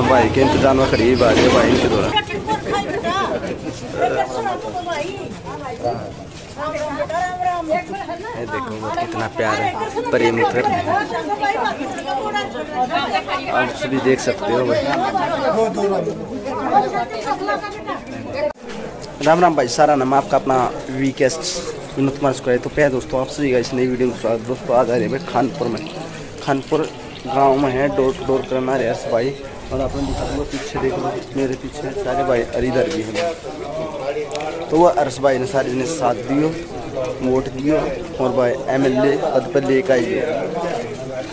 यहाँ भाई के इंतज़ाम में खड़ी आ रही भाई इनके द्वारा ये देखो वो कितना प्यार है प्रेम कर रहे आप सभी देख सकते हो भाई राम राम भाई सारा नाम आपका अपना वीकेस्ट विनोद कुमार स्क्वायर तो प्यार दोस्तों आप सभी का इस नई वीडियो में स्वागत दोस्तों आज आ रहे हैं खानपुर में खानपुर गाँव में है डोर डोर करना रहा भाई और आपने दिखा दूँगा पीछे देख लो, मेरे पीछे सारे भाई और इधर भी हैं। तो वह अरस भाई ने सारे ने साथ दियो, वोट दियो, और भाई एम एल ए पद पर लेकर आइए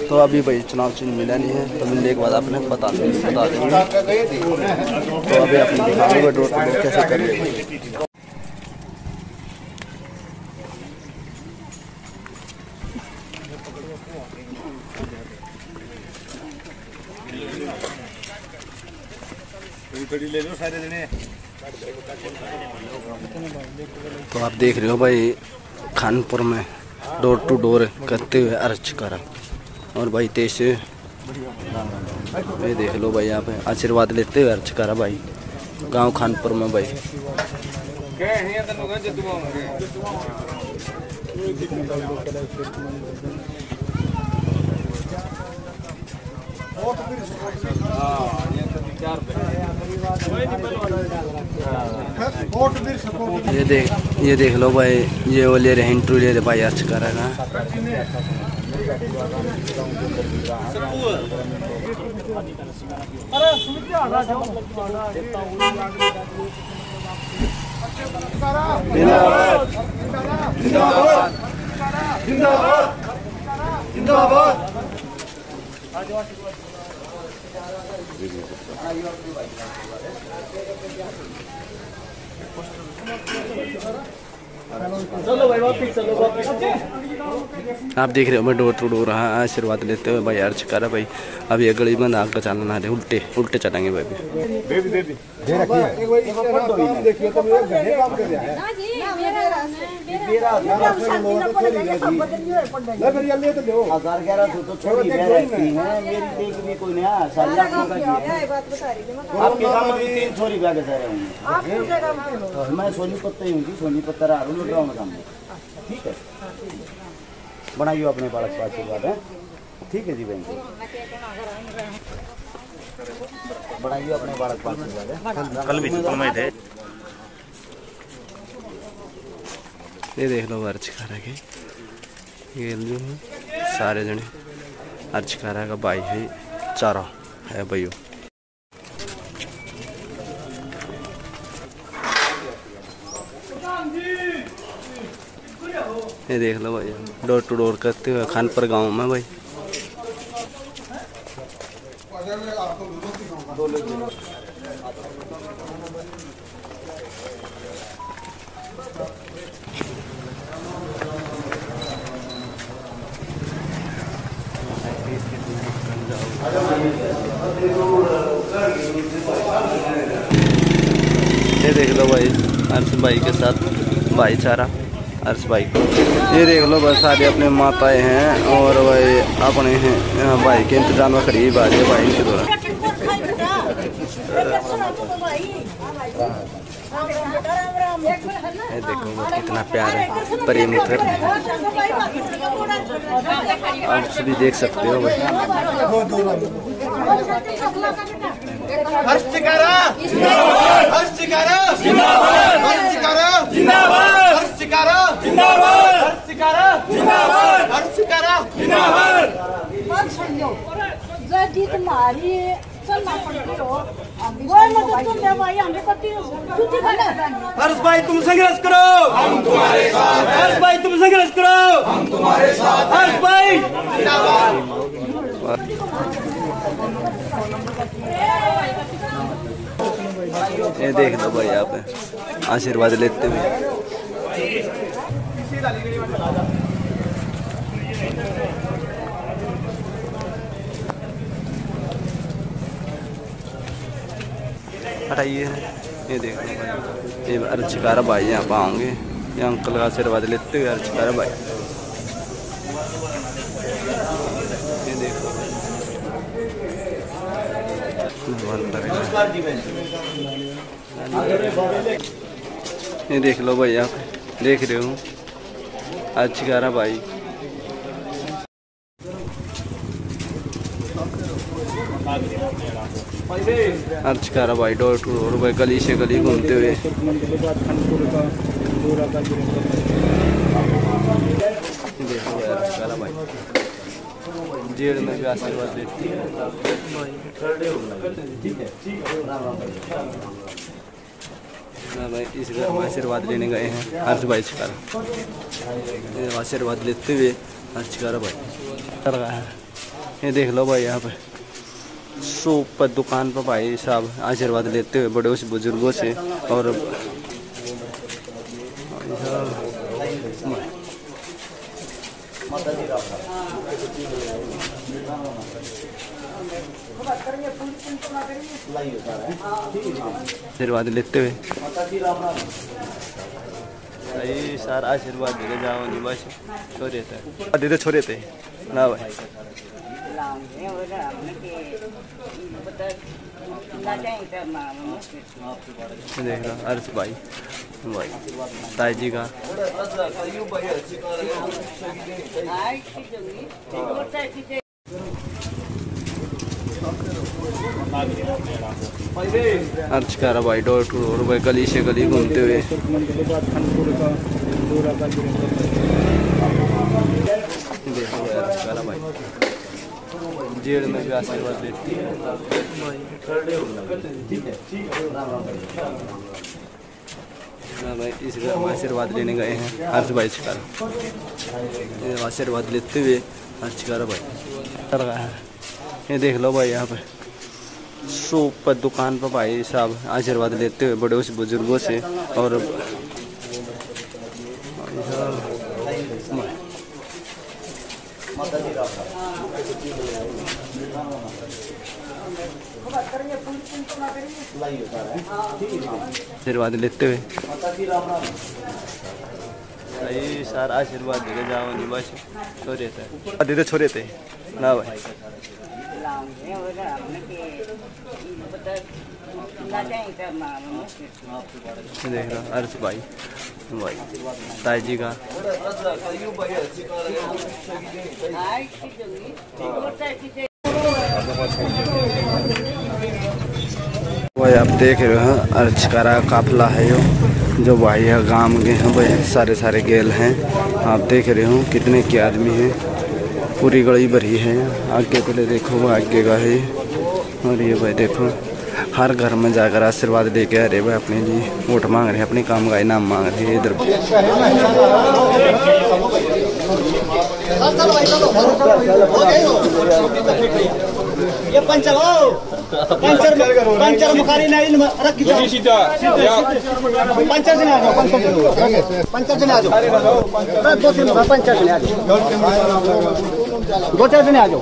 तो अभी भाई चुनाव चिन्ह मिला नहीं है तो मिलने के बाद आपने बता दें बता दें। तो अभी आपने दिखा दूँगा डोर टू डोर कैसे करिए Thank you. ले लो सारे जने। तो आप देख रहे हो भाई खानपुर में डोर टू डोर करते हुए अर्ज़ करा। और भाई तेज ये देख लो भाई यहाँ पे आशीर्वाद लेते हुए अर्ज़ करा भाई गाँव खानपुर में भाई। के ये देख ये देख लो भाई, ये वो ले रहे इंटरव्यू ले रहे भाई अर्ज़ करा का आप देख रहे हो मैं डोर टू डोर रहा आशीर्वाद लेते हुए भाई अर्ज़ करा भाई अब ये गली बंद आग का चालन आ रहे उल्टे उल्टे चलेंगे भाई दे दी दे हज़ार ग्यारह सौ तो छोटी बह रहती है। मेरी देख भी कोई नहीं सारी आपकी का आपके काम में तीन छोरी ब्याह के सारे होंगे। मैं सोनीपत ही हूँ सोनीपत रहा हूँ गाँव में काम ठीक है? बनाइए अपने बालक का आशीर्वाद है? ठीक है जी बहन जी। बनाइए अपने बालक का आशीर्वाद है? कल भी में थे। ये देख लो अर्ज़ करा के। सारे जने। अर्ज़ करा का भाई है, चारा है भाइयों। ये देख लो भाई, डोर टू डोर करते हुए खानपुर गाँव में भाई। ये देख लो भाई, अर्श भाई के साथ भाईचारा, अर्श भाई को। ये देख लो बस सारे अपने माताएँ हैं और भाई अपने हैं भाई के इंतज़ाम में खड़ी बात है भाई इनके द्वारा। ये देखो वो कितना प्यार है प्रेम आप सभी देख सकते हो जीत मारी चलना हो हर्ष भाई तुम संघर्ष करो हम तुम्हारे साथ हर्ष भाई तुम संघर्ष करो हम तुम्हारे साथ हर्ष भाई ये देख लो भाई आप आशीर्वाद लेते हुए। हटाइए। ये देख। ये अर्चकारा भाई यहाँ पर आएँगे ये अंकल का आशीर्वाद लेते हुए अर्चकारा भाई। ये देखो। ये देख लो भाई आप देख रहे हो? आज ग्यारह भाई। आज ग्यारह भाई डोर टू डोर भाई गली से गली घूमते हुए। जेल में भी आशीर्वाद देती है। भाई, इस घर में आशीर्वाद लेने गए हैं। हर्ष भाई छिकार आशीर्वाद लेते हुए हर्ष छिकार भाई। कर ये देख लो भाई यहाँ पे। सूप पर दुकान पर भाई साहब आशीर्वाद लेते हुए बड़े उस बुज़ुर्गों से और आशीर्वाद लेते हुए। भाई सर आशीर्वाद दे जाओ नहीं बस छोरे थे। छोरे थे। ना भाई। देख रहा हर्ष भाई भाई, ताई जी का। हर्ष का रहा भाई, डोर टू डोर, भाई, गली से गली घूमते हुए। देखो रहा भाई। जेल में भी आशीर्वाद देती है। भाई इस घर में आशीर्वाद लेने गए हैं, हर्ष भाई शिकार। आशीर्वाद लेते हुए हर्ष शिकार भाई। कर रहा है। ये देख लो भाई यहाँ पे। सूप पर दुकान पर भाई साहब आशीर्वाद लेते हुए बड़े उस बुज़ुर्गों से और माता जी राम राम लाइए सारा है आशीर्वाद लेते हुए। भाई सर आशीर्वाद दे जाओ नहीं बस छोरे थे। दे दे छोरे थे। ना भाई। देख रहा हर्ष भाई। भाई ताई जी का। भाई, आप देख रहे हो, अर्चकारा काफिला है यो, जो भाई है, गाँव के हैं, भाई, सारे सारे गेल हैं। आप देख रहे हो, कितने के आदमी हैं, पूरी गली भरी है, आगे पहले देखो वो आगे का है। और ये भाई देखो हर घर में जाकर आशीर्वाद दे के अरे भाई अपने लिए वोट मांग रहे हैं अपने काम का इनाम मांग रहे हैं इधर। ये पंचर पंचर पंचर मुखारी नहीं रख पंचर से आ जाओ पंचर से आ जाओ। दो तीन पंचर से आ जाओ। दो चार दिन आ जाओ।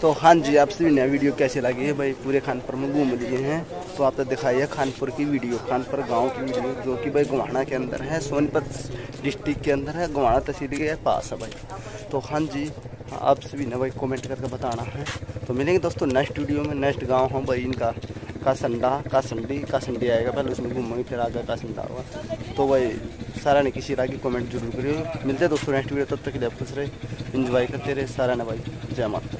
तो हाँ जी, आप सभी नया वीडियो कैसे लगी? है भाई पूरे खानपुर में घूम लिए हैं। तो आपने दिखाई है खानपुर की वीडियो, खानपुर गाँव की वीडियो, जो कि भाई गुवाना के अंदर है, सोनीपत डिस्ट्रिक्ट के अंदर है गुवाना तहसील के पास है भाई। तो हाँ जी, आप सभी ने भाई कमेंट करके बताना है। तो मिलेंगे दोस्तों नेक्स्ट वीडियो में। नेक्स्ट गाँव हो भाई इनका, कासंडा, कासंडी कासंडी आएगा पहले उसमें घूमेंगे, फिर आगे कासंडा होगा। तो भाई सारा ने किसी की कमेंट ज़रूर करिए मिलते हैं दोस्तों नेक्स्ट वीडियो तब तक के लिए खुश रहे इंजॉय करते रहे सारा ने भाई। जय माता